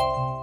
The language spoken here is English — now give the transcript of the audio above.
you